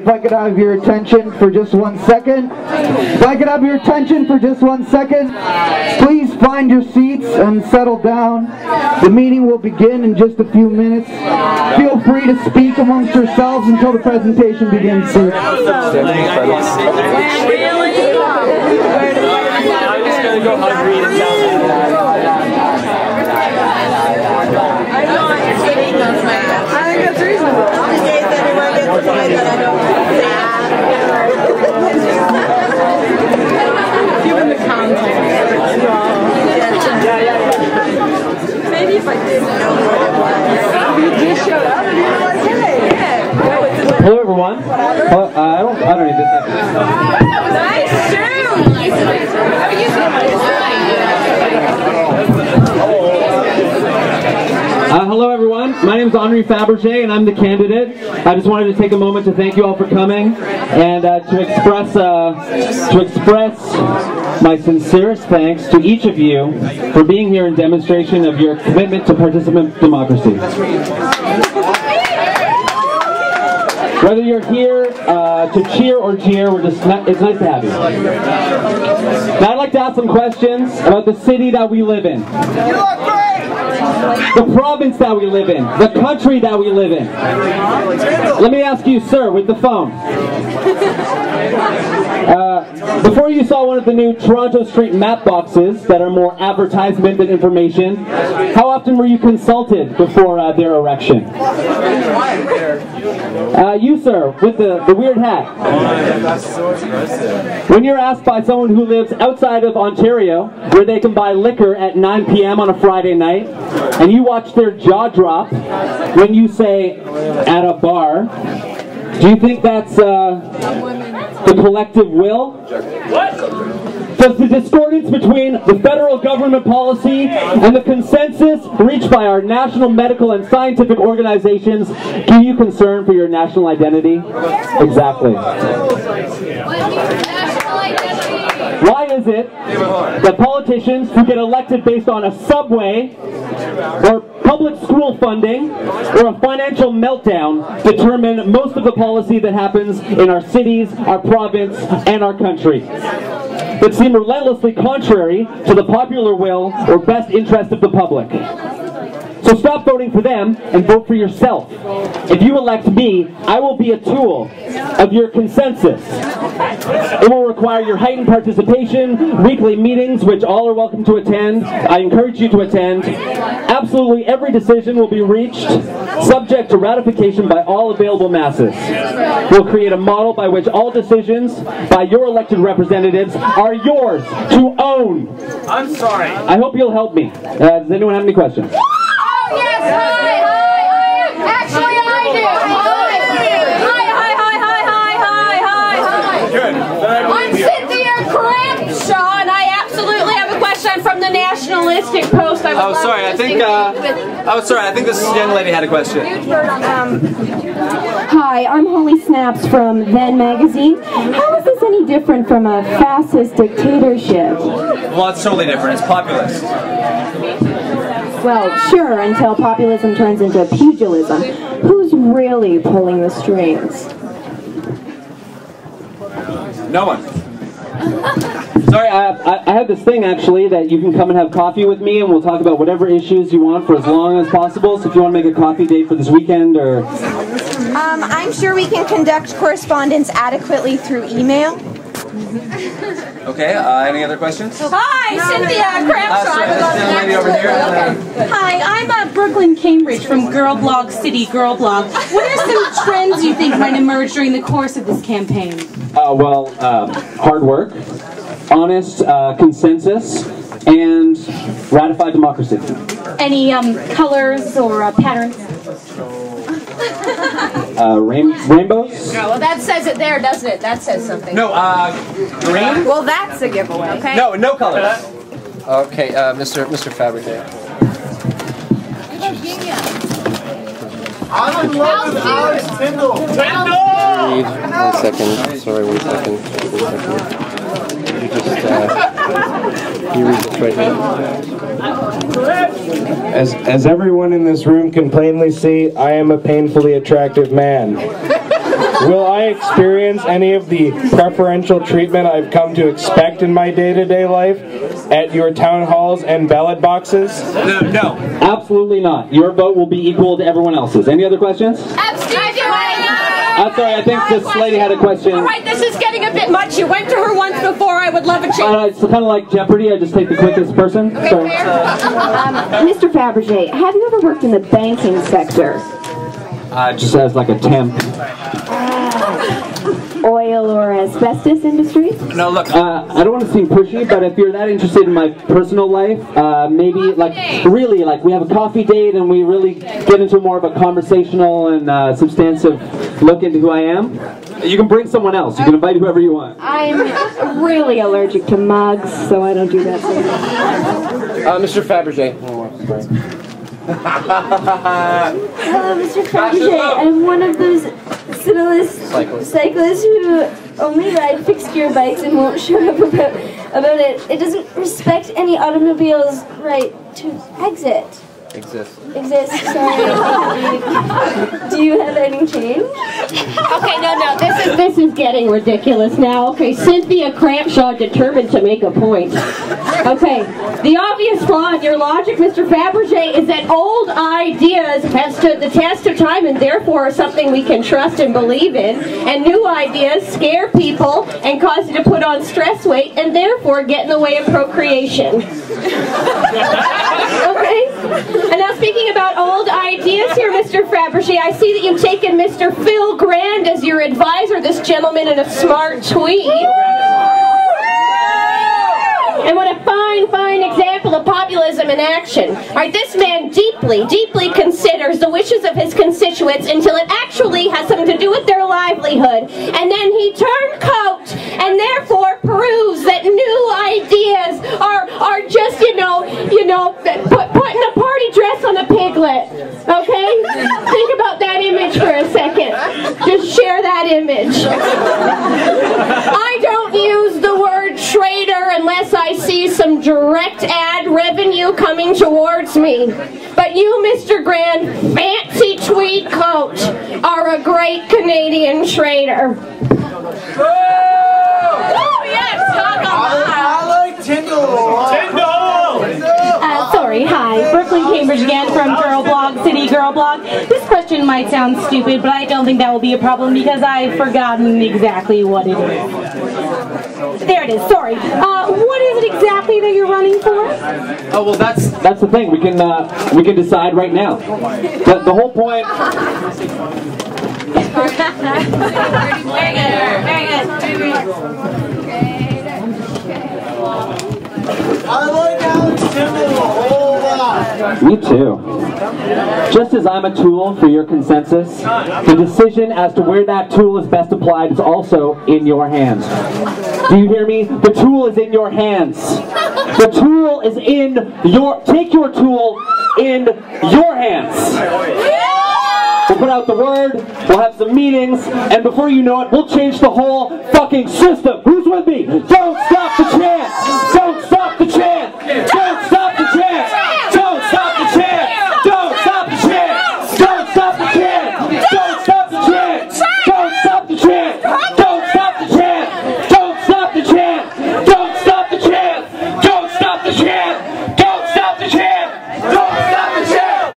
If I could have your attention for just one second. If I could have your attention for just one second. Please find your seats and settle down. The meeting will begin in just a few minutes. Feel free to speak amongst yourselves until the presentation begins, sir think that's reasonable. Given the context. Maybe if I didn't know what it was. You just showed up and you were like, hey, yeah. Hello, everyone. Uh, I don't. I don't need this. Nice Uh, hello, everyone. My name is Henri Fabergé, and I'm the candidate. I just wanted to take a moment to thank you all for coming and uh, to express uh, to express my sincerest thanks to each of you for being here in demonstration of your commitment to participant democracy. Whether you're here uh, to cheer or jeer, we're just it's nice to have you. Now, I'd like to ask some questions about the city that we live in. The province that we live in, the country that we live in. Let me ask you, sir, with the phone. Before you saw one of the new Toronto Street map boxes that are more advertisement than information, how often were you consulted before uh, their erection? Uh, you, sir, with the, the weird hat. When you're asked by someone who lives outside of Ontario, where they can buy liquor at 9 p.m. on a Friday night, and you watch their jaw drop when you say, at a bar, do you think that's uh, the collective will? What? Does the discordance between the federal government policy and the consensus reached by our national medical and scientific organizations give you concern for your national identity? Exactly. Why is it that politicians who get elected based on a subway or public school funding or a financial meltdown determine most of the policy that happens in our cities, our province, and our country? that seem relentlessly contrary to the popular will or best interest of the public. So stop voting for them and vote for yourself. If you elect me, I will be a tool of your consensus. It will require your heightened participation, weekly meetings, which all are welcome to attend. I encourage you to attend. Absolutely every decision will be reached, subject to ratification by all available masses. We'll create a model by which all decisions by your elected representatives are yours to own. I'm sorry. I hope you'll help me. Uh, does anyone have any questions? Oh, yes, hi, hi, hi. Actually, I do. Hi, hi, hi, hi, hi, hi, hi, hi. Good. Then I I'm believe you. Cynthia Crampshaw, and I absolutely have a question from the Nationalistic Post. I would Oh, love sorry. to I think. engage with- Uh, oh, sorry. I think this young lady had a question. Hi, I'm Holly Snaps from Then Magazine. How is this any different from a fascist dictatorship? Well, it's totally different. It's populist. Well, sure, until populism turns into pugilism. Who's really pulling the strings? No one. Sorry, I, I, I have this thing actually that you can come and have coffee with me, and we'll talk about whatever issues you want for as long as possible. So if you want to make a coffee date for this weekend, or Um, I'm sure we can conduct correspondence adequately through email. Okay. Uh, any other questions? Hi, Cynthia Uh, Crampshaw. sorry, this young lady over here. Uh, Hi, I'm uh, Brooklyn Cambridge from Girl Blog City Girl Blog. What are some trends you think might emerge during the course of this campaign? uh, well, uh, hard work, honest uh, consensus, and ratified democracy. Any um, colors or uh, patterns? Uh, rain, rainbows. Well, that says it there, doesn't it? That says something. no. Uh, green. Well, that's a giveaway. Okay. No. No colors. Okay, uh, Mr. Mr. Fabricate. I'm in love with Alex Read one second. Sorry, one second. One second. You just uh, you read this right now. As, as everyone in this room can plainly see, I am a painfully attractive man. Will I experience any of the preferential treatment I've come to expect in my day-to-day life at your town halls and ballot boxes? No, no. Absolutely not. Your vote will be equal to everyone else's. Any other questions? Absolutely. I'm sorry, I think this lady had a question. All right, this is getting a bit much. You went to her once before. I would love a change. Uh, it's kind of like Jeopardy. I just take the quickest person. Sorry. Um, Mr. Fabergé, have you ever worked in the banking sector? Uh, just as like a temp. Oil or asbestos industry? No, look. Uh, I don't want to seem pushy, but if you're that interested in my personal life, uh, maybe like really like we have a coffee date and we really get into more of a conversational and uh, substantive look into who I am. You can bring someone else. You can invite whoever you want. I'm really allergic to mugs, so I don't do that. Uh, Mr. Fabergé. Hello, Mr. Fabergé. I'm one of those cyclists, Cyclists. cyclists who only ride fixed gear bikes and won't shut up about, about it. It doesn't respect any automobile's right to exit. Exists. Exist, sorry. Do you have any change? Okay, no, no, this is this is getting ridiculous now. Okay, Cynthia Crampshaw determined to make a point. Okay, the obvious flaw in your logic, Mr. Fabergé, is that old ideas have stood the test of time and therefore are something we can trust and believe in, and new ideas scare people and cause you to put on stress weight and therefore get in the way of procreation. Okay? And now speaking about old ideas here, Mr. Fabergé, I see that you've taken Mr. Phil Grand as your advisor, this gentleman in a smart tweed. And what a fine, fine example of populism in action. All right, this man deeply, deeply considers the wishes of his constituents until it actually has something to do with their livelihood. And then he turned coat and therefore proves that new ideas are are just, you know, you know, put, putting a party dress on a piglet. Okay? Think about that image for a second. Just share that image. I don't use the word traitor unless I see some direct ad revenue coming towards me. But you, Mr. Grand, fancy tweed coat, are a great Canadian traitor. Oh, yes, talk I like Tyndall. Uh, sorry, hi. Brooklyn Cambridge again from Girl Blog, City Girl Blog. This question might sound stupid, but I don't think that will be a problem because I've forgotten exactly what it is. There it is, sorry. Uh, what is it exactly that you're running for? Oh well, that's that's the thing. We can uh, we can decide right now. The, the whole point. Very good, very good. I like Me too. Just as I'm a tool for your consensus, the decision as to where that tool is best applied is also in your hands. Do you hear me? The tool is in your hands. The tool is in your. Take your tool in your hands. We'll put out the word, we'll have some meetings, and before you know it, we'll change the whole fucking system. Who's with me? Don't stop!